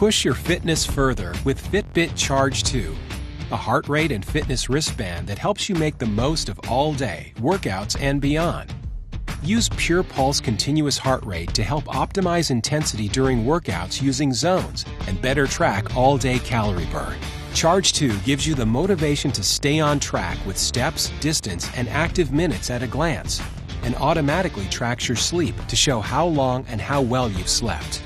Push your fitness further with Fitbit Charge 2, a heart rate and fitness wristband that helps you make the most of all day, workouts, and beyond. Use Pure Pulse continuous heart rate to help optimize intensity during workouts using zones and better track all day calorie burn. Charge 2 gives you the motivation to stay on track with steps, distance, and active minutes at a glance, and automatically tracks your sleep to show how long and how well you've slept.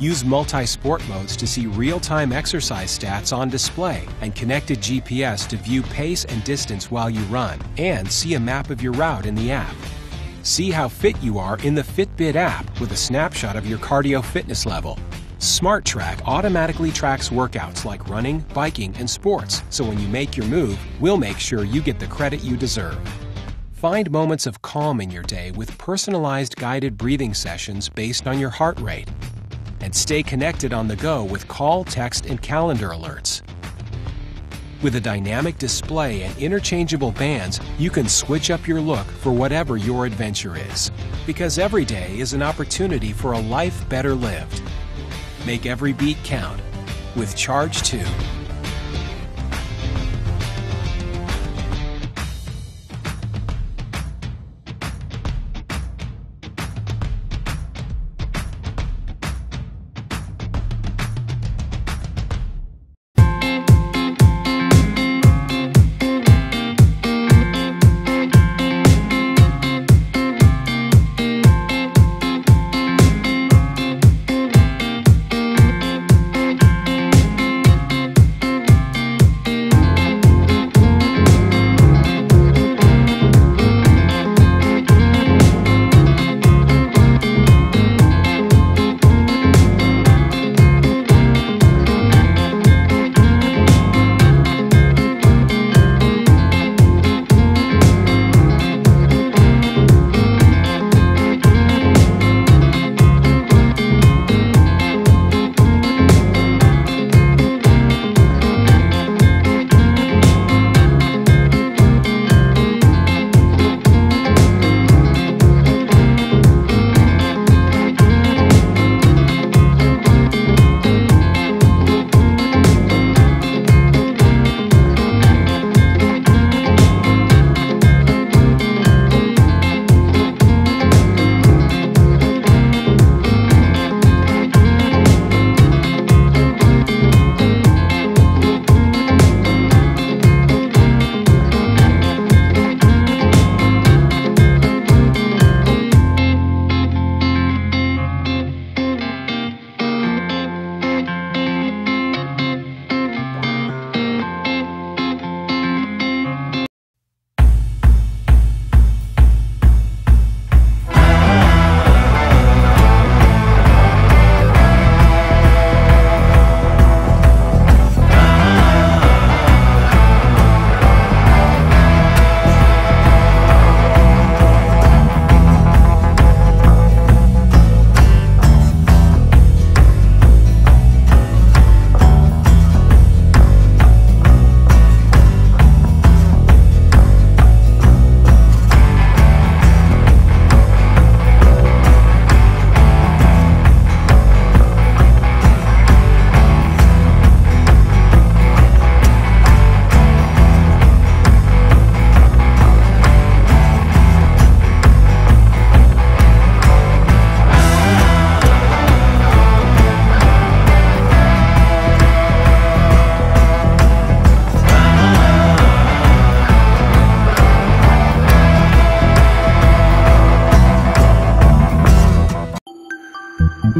Use multi-sport modes to see real-time exercise stats on display and connected GPS to view pace and distance while you run and see a map of your route in the app. See how fit you are in the Fitbit app with a snapshot of your cardio fitness level. SmartTrack automatically tracks workouts like running, biking, and sports, so when you make your move, we'll make sure you get the credit you deserve. Find moments of calm in your day with personalized guided breathing sessions based on your heart rate and stay connected on the go with call, text, and calendar alerts. With a dynamic display and interchangeable bands, you can switch up your look for whatever your adventure is. Because every day is an opportunity for a life better lived. Make every beat count with Charge 2.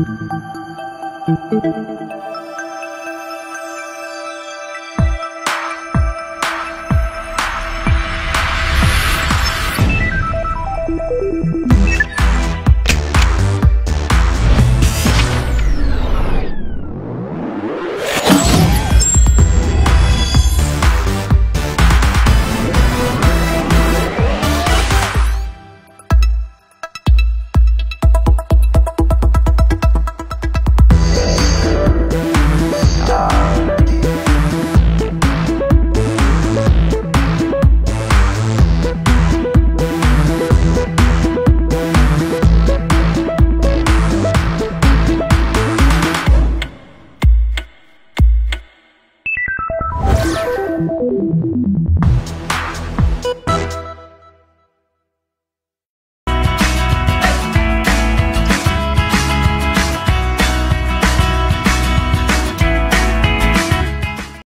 Thank you.